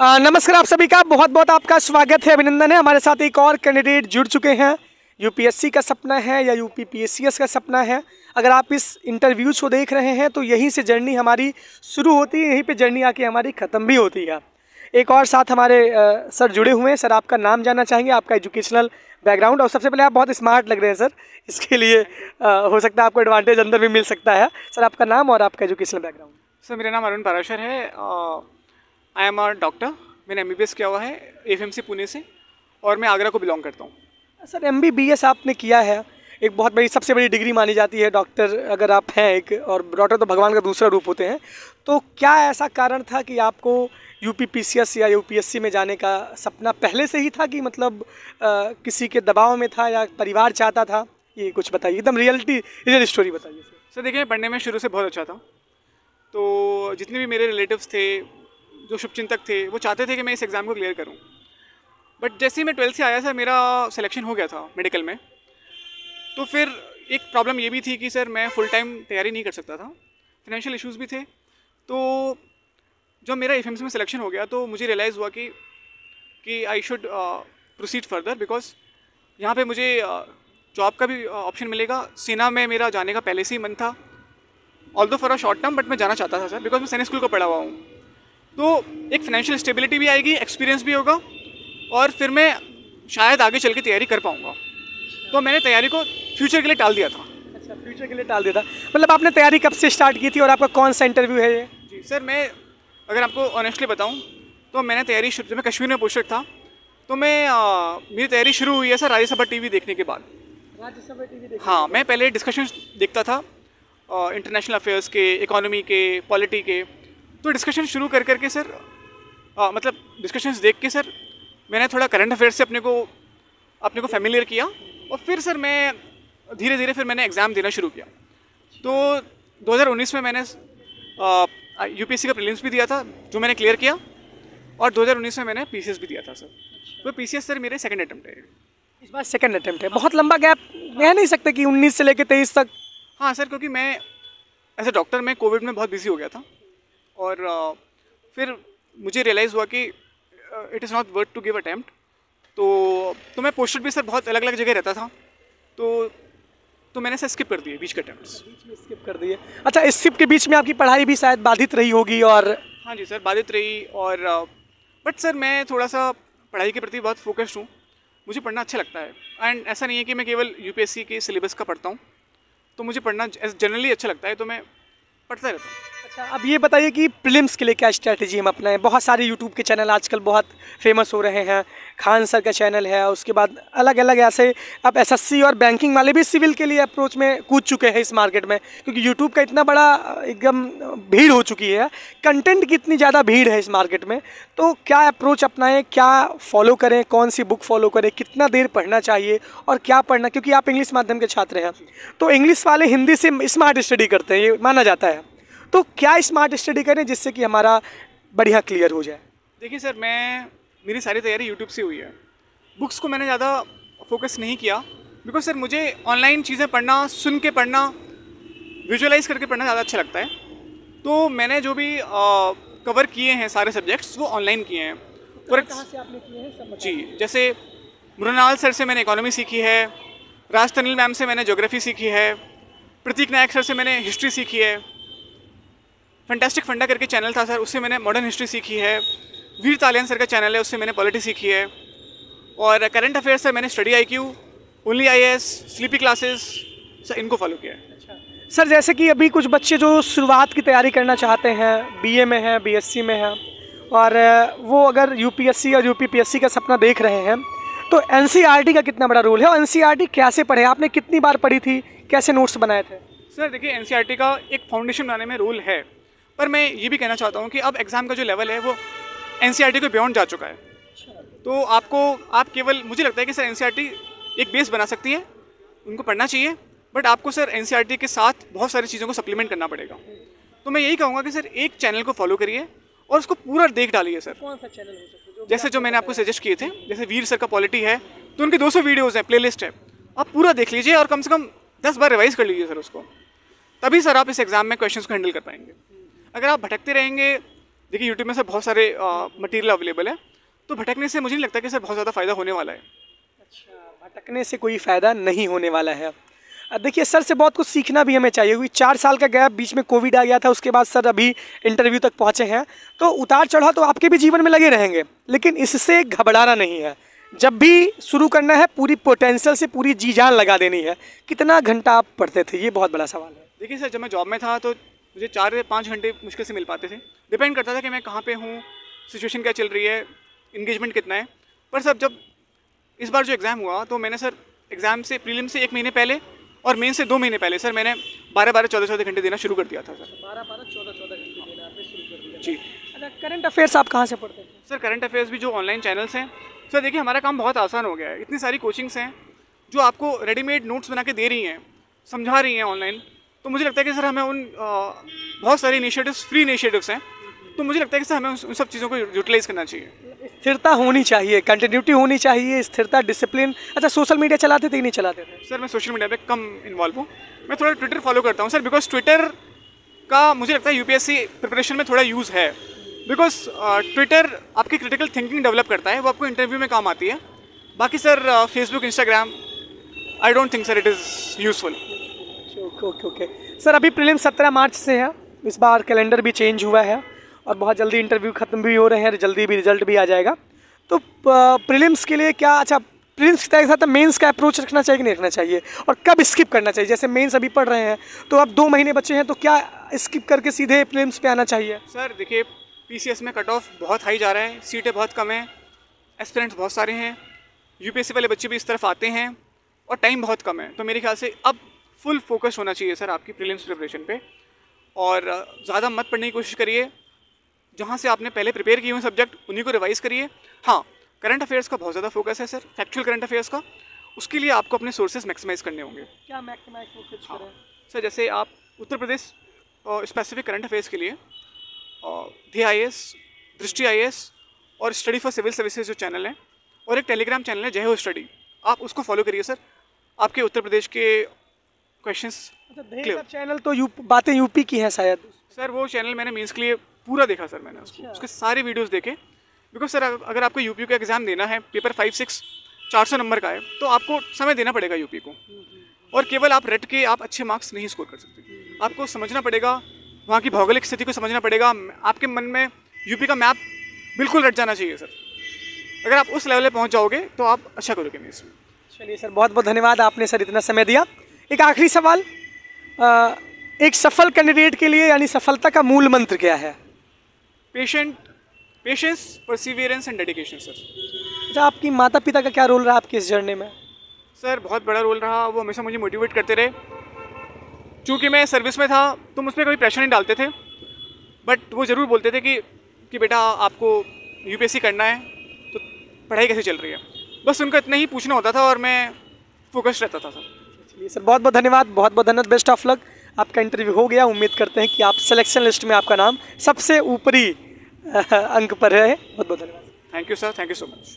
नमस्कार आप सभी का बहुत बहुत आपका स्वागत है अभिनंदन है। हमारे साथ एक और कैंडिडेट जुड़ चुके हैं। यूपीएससी का सपना है या यूपी पीएससीएस का सपना है? अगर आप इस इंटरव्यूज़ को देख रहे हैं तो यहीं से जर्नी हमारी शुरू होती है यहीं पे जर्नी आके हमारी ख़त्म भी होती है। एक और साथ हमारे आ, सर जुड़े हुए हैं। सर आपका नाम जानना चाहेंगे आपका एजुकेशनल बैकग्राउंड। और सबसे पहले आप बहुत स्मार्ट लग रहे हैं सर। इसके लिए आ, हो सकता है आपको एडवांटेज अंदर भी मिल सकता है। सर आपका नाम और आपका एजुकेशनल बैकग्राउंड। सर मेरा नाम अरुण पराशर है आई एम आर डॉक्टर मैंने एम किया हुआ है एफएमसी पुणे से और मैं आगरा को बिलोंग करता हूँ। सर एमबीबीएस आपने किया है। एक बहुत बड़ी सबसे बड़ी डिग्री मानी जाती है डॉक्टर अगर आप हैं एक और डॉक्टर तो भगवान का दूसरा रूप होते हैं। तो क्या ऐसा कारण था कि आपको यू पी या यूपीएससी में जाने का सपना पहले से ही था कि मतलब आ, किसी के दबाव में था या परिवार चाहता था? ये कुछ बताइए एकदम रियलिटी रियल स्टोरी बताइए। सर सर देखिए पढ़ने में शुरू से बहुत अच्छा था। तो जितने भी मेरे रिलेटिव्स थे जो शुभचिंतक थे वो चाहते थे कि मैं इस एग्ज़ाम को क्लियर करूँ। बट जैसे ही मैं ट्वेल्थ से आया सर मेरा सिलेक्शन हो गया था मेडिकल में। तो फिर एक प्रॉब्लम ये भी थी कि सर मैं फुल टाइम तैयारी नहीं कर सकता था। फिनेंशियल इश्यूज़ भी थे। तो जब मेरा एफ़ में सिलेक्शन हो गया तो मुझे रियलाइज़ हुआ कि कि I should proceed further because यहाँ पे मुझे जॉब uh, का भी ऑप्शन uh, मिलेगा। सेना में मेरा जाने का पहले से ही मन था। Although for a short term but मैं जाना चाहता था सर बिकॉज़ मैं सैनिक स्कूल को पढ़ा हुआ हूँ। तो एक फाइनेंशियल स्टेबिलिटी भी आएगी एक्सपीरियंस भी होगा और फिर मैं शायद आगे चल के तैयारी कर पाऊँगा। तो मैंने तैयारी को फ्यूचर के लिए टाल दिया था। अच्छा फ्यूचर के लिए टाल दिया था। मतलब आपने तैयारी कब से स्टार्ट की थी और आपका कौन सा इंटरव्यू है ये? जी सर मैं अगर आपको ऑनेस्टली बताऊँ तो मैंने तैयारी जब मैं कश्मीर में पोस्टेड था तो मैं आ, मेरी तैयारी शुरू हुई है सर राज्यसभा टीवी देखने के बाद। राज्यसभा टीवी हाँ मैं पहले डिस्कशन देखता था इंटरनेशनल अफेयर्स के इकोनॉमी के पॉलिटी के। तो डिस्कशन शुरू कर करके सर आ, मतलब डिस्कशंस देख के सर मैंने थोड़ा करंट अफेयर्स से अपने को अपने को फेमिलियर किया और फिर सर मैं धीरे धीरे फिर मैंने एग्ज़ाम देना शुरू किया। तो 2019 में मैंने यू का प्रीलिम्स भी दिया था जो मैंने क्लियर किया और 2019 में मैंने पीसीएस भी दिया था सर। तो पी सर मेरे सेकेंड अटैम्प्ट है। इस बार सेकेंड अटैम्प्ट है। बहुत लंबा गैप कह नहीं सकते कि 19 से लेकर तेईस तक। हाँ सर क्योंकि मैं एज ए डॉक्टर मैं कोविड में बहुत बिज़ी हो गया था। और फिर मुझे रियलाइज़ हुआ कि it is not worth to give attempt तो तो मैं पोस्टर भी सर बहुत अलग अलग जगह रहता था। तो तो मैंने सर स्किप कर दिए बीच के अटैम्प्ट बीच में स्किप कर दिए। अच्छा इस स्किप के बीच में आपकी पढ़ाई भी शायद बाधित रही होगी और हाँ जी सर बाधित रही और बट सर मैं थोड़ा सा पढ़ाई के प्रति बहुत फोकस्ड हूँ। मुझे पढ़ना अच्छा लगता है। एंड ऐसा नहीं है कि मैं केवल यूपीएससी के सिलेबस का पढ़ता हूँ। तो मुझे पढ़ना जनरली अच्छा लगता है तो मैं पढ़ता रहता हूँ। अच्छा अब ये बताइए कि प्रीलिम्स के लिए क्या स्ट्रैटेजी हम अपनाएँ? बहुत सारे यूट्यूब के चैनल आजकल बहुत फ़ेमस हो रहे हैं। खान सर का चैनल है, उसके बाद अलग अलग ऐसे, अब एसएससी और बैंकिंग वाले भी सिविल के लिए अप्रोच में कूद चुके हैं इस मार्केट में, क्योंकि यूट्यूब का इतना बड़ा, एकदम भीड़ हो चुकी है। कंटेंट की इतनी ज़्यादा भीड़ है इस मार्केट में तो क्या अप्रोच अपनाएँ? क्या फॉलो करें? कौन सी बुक फॉलो करें? कितना देर पढ़ना चाहिए और क्या पढ़ना? क्योंकि आप इंग्लिश माध्यम के छात्र हैं तो इंग्लिश वाले हिंदी से स्मार्ट स्टडी करते हैं, ये माना जाता है। तो क्या स्मार्ट स्टडी करें जिससे कि हमारा बढ़िया क्लियर हो जाए? देखिए सर मैं मेरी सारी तैयारी यूट्यूब से हुई है। बुक्स को मैंने ज़्यादा फोकस नहीं किया बिकॉज़ सर मुझे ऑनलाइन चीज़ें पढ़ना सुन के पढ़ना विजुअलाइज करके पढ़ना ज़्यादा अच्छा लगता है। तो मैंने जो भी आ, कवर किए हैं सारे सब्जेक्ट्स वो ऑनलाइन किए हैं। कहाँ से आपने किए हैं जी जैसे मृणाल सर से मैंने इकोनॉमी सीखी है राज तनिल मैम से मैंने जोग्राफी सीखी है प्रतीक नायक सर से मैंने हिस्ट्री सीखी है। फंटेस्टिक फंडा करके चैनल था सर उससे मैंने मॉडर्न हिस्ट्री सीखी है। वीर तालियन सर का चैनल है उससे मैंने पॉलिटी सीखी है। और करंट अफेयर्स से मैंने study I Q only I S sleepy classes sir इनको फॉलो किया है। अच्छा। सर जैसे कि अभी कुछ बच्चे जो शुरुआत की तैयारी करना चाहते हैं बीए में हैं बीएससी में हैं और वो अगर यूपीएससी और यूपीपीएससी का सपना देख रहे हैं तो एनसीईआरटी का कितना बड़ा रोल है? और एनसीईआरटी कैसे पढ़े? आपने कितनी बार पढ़ी थी? कैसे नोट्स बनाए थे? सर देखिए एनसीईआरटी का एक फाउंडेशन बनाने में रोल है। पर मैं ये भी कहना चाहता हूँ कि अब एग्ज़ाम का जो लेवल है वो एन को बियॉन्ड जा चुका है। तो आपको आप केवल मुझे लगता है कि सर एन एक बेस बना सकती है उनको पढ़ना चाहिए बट आपको सर एन के साथ बहुत सारी चीज़ों को सप्लीमेंट करना पड़ेगा। तो मैं यही कहूँगा कि सर एक चैनल को फॉलो करिए और उसको पूरा देख डालिए सर कौन सा चैनल हो सकता है? जैसे जो मैंने आपको सजेस्ट किए थे जैसे वीर सर का पॉलिटी है तो उनके 200 वीडियोस हैं प्लेलिस्ट है। आप पूरा देख लीजिए और कम से कम 10 बार रिवाइज कर लीजिए सर उसको। तभी सर आप इस एग्ज़ाम में क्वेश्चंस को हैंडल कर पाएँगे। अगर आप भटकते रहेंगे देखिए यूट्यूब में सर बहुत सारे मटेरियल अवेलेबल है तो भटकने से मुझे नहीं लगता कि सर बहुत ज़्यादा फ़ायदा होने वाला है। अच्छा भटकने से कोई फ़ायदा नहीं होने वाला है अब। देखिए सर से बहुत कुछ सीखना भी हमें चाहिए क्योंकि चार साल का गैप बीच में कोविड आ गया था उसके बाद सर अभी इंटरव्यू तक पहुँचे हैं। तो उतार चढ़ाव तो आपके भी जीवन में लगे रहेंगे लेकिन इससे घबराना नहीं है। जब भी शुरू करना है पूरी पोटेंशियल से पूरी जी जान लगा देनी है। कितना घंटा आप पढ़ते थे ये बहुत बड़ा सवाल है। देखिए सर जब मैं जॉब में था तो मुझे चार से पाँच घंटे मुश्किल से मिल पाते थे। डिपेंड करता था कि मैं कहाँ पे हूँ सिचुएशन क्या चल रही है इंगेजमेंट कितना है। पर सर जब इस बार जो एग्ज़ाम हुआ तो मैंने सर एग्ज़ाम से प्रीलिम से एक महीने पहले और मेन से दो महीने पहले सर मैंने बारह बारह चौदह चौदह घंटे देना शुरू कर दिया था सर बारह बारह चौदह चौदह घंटे देना आपने शुरू कर दिया। जी। अच्छा करंट अफेयर्स आप कहाँ से पढ़ते हैं? सर करंट अफेयर्स भी जो ऑनलाइन चैनल्स हैं सर देखिए हमारा काम बहुत आसान हो गया है। इतनी सारी कोचिंग्स हैं जो आपको रेडीमेड नोट्स बना के दे रही हैं समझा रही हैं ऑनलाइन तो मुझे लगता है कि सर हमें उन बहुत सारे इनिशिएटिव्स फ्री इनिशिएटिव्स हैं। तो मुझे लगता है कि सर हमें उन सब चीज़ों को यूटिलाइज करना चाहिए। स्थिरता होनी चाहिए कंटिन्यूटी होनी चाहिए स्थिरता डिसिप्लिन अच्छा सोशल मीडिया चलाते थे कि नहीं चलाते थे? सर मैं सोशल मीडिया पे कम इन्वॉल्व हूँ। मैं थोड़ा ट्विटर फॉलो करता हूँ। सर बिकॉज़ ट्विटर का मुझे लगता है यूपीएससी प्रिपरेशन में थोड़ा यूज़ है। बिकॉज़ ट्विटर uh, आपकी क्रिटिकल थिंकिंग डेवलप करता है वो आपको इंटरव्यू में काम आती है। बाकी sir Facebook Instagram I don't think sir it is useful okay okay okay sir अभी प्रीलिम सत्रह मार्च से है। इस बार कैलेंडर भी चेंज हुआ है और बहुत जल्दी इंटरव्यू ख़त्म भी हो रहे हैं, जल्दी भी रिज़ल्ट भी आ जाएगा। तो प्रीलिम्स के लिए क्या अच्छा प्रीलिम्स के साथ मेंस का अप्रोच रखना चाहिए कि नहीं रखना चाहिए? और कब स्किप करना चाहिए? जैसे मेंस अभी पढ़ रहे हैं तो अब दो महीने बच्चे हैं तो क्या स्किप करके सीधे प्रीलिम्स पे आना चाहिए? सर देखिए पीसीएस में कट ऑफ़ बहुत हाई जा रहा है, सीटें बहुत कम हैं एस्पिरेंट्स बहुत सारे हैं यूपीएससी वाले बच्चे भी इस तरफ़ आते हैं और टाइम बहुत कम है। तो मेरे ख्याल से अब फुल फोकस होना चाहिए सर आपकी प्रीलिम्स प्रिपरेशन पे। और ज़्यादा मत पढ़ने की कोशिश करिए। जहाँ से आपने पहले प्रिपेयर किए हुए सब्जेक्ट उन्हीं को रिवाइज करिए। हाँ करंट अफेयर्स का बहुत ज़्यादा फोकस है सर फैक्चुअल करंट अफेयर्स का। उसके लिए आपको अपने सोर्सेज मैक्सिमाइज करने होंगे। क्या मैक्सिमाइज हाँ। करें? सर जैसे आप Uttar Pradesh specific current affairs के लिए धी आई दृष्टि आई और स्टडी फॉर सिविल सर्विसेज़ जो चैनल है और एक टेलीग्राम चैनल है जय हो स्टडी आप उसको फॉलो करिए सर। आपके उत्तर प्रदेश के क्वेश्चंस अच्छा चैनल तो यू बातें यूपी की हैं शायद। सर वो चैनल मैंने मीन्स के लिए पूरा देखा सर मैंने उसको। अच्छा। उसके सारे वीडियोस देखे। बिकॉज़ सर अगर आपको यूपी का एग्ज़ाम देना है पेपर फाइव सिक्स चार सौ नंबर का है तो आपको समय देना पड़ेगा यूपी को। और केवल आप रट के आप अच्छे मार्क्स नहीं स्कोर कर सकते। आपको समझना पड़ेगा वहाँ की भौगोलिक स्थिति को समझना पड़ेगा। आपके मन में यूपी का मैप बिल्कुल रट जाना चाहिए सर अगर आप उस लेवल पर पहुँच जाओगे तो आप अच्छा करोगे में। चलिए सर बहुत बहुत धन्यवाद आपने सर इतना समय दिया। एक आखिरी सवाल। एक सफल कैंडिडेट के लिए यानी सफलता का मूल मंत्र क्या है? Patient patience perseverance and dedication sir अच्छा आपकी माता पिता का क्या रोल रहा आपकी इस जर्नी में? सर बहुत बड़ा रोल रहा। वो हमेशा मुझे मोटिवेट करते रहे। चूँकि मैं सर्विस में था तो मुझ पर कभी प्रेशर नहीं डालते थे। बट वो ज़रूर बोलते थे कि कि बेटा आपको यूपीएससी करना है तो पढ़ाई कैसे चल रही है? बस उनका इतना ही पूछना होता था और मैं फोकस रहता था सर चलिए सर, बहुत बहुत धन्यवाद, बहुत बहुत धन्यवाद। बेस्ट ऑफ़ लक आपका इंटरव्यू हो गया। उम्मीद करते हैं कि आप सिलेक्शन लिस्ट में आपका नाम सबसे ऊपरी अंक पर है बहुत बहुत धन्यवाद। Thank you sir thank you so much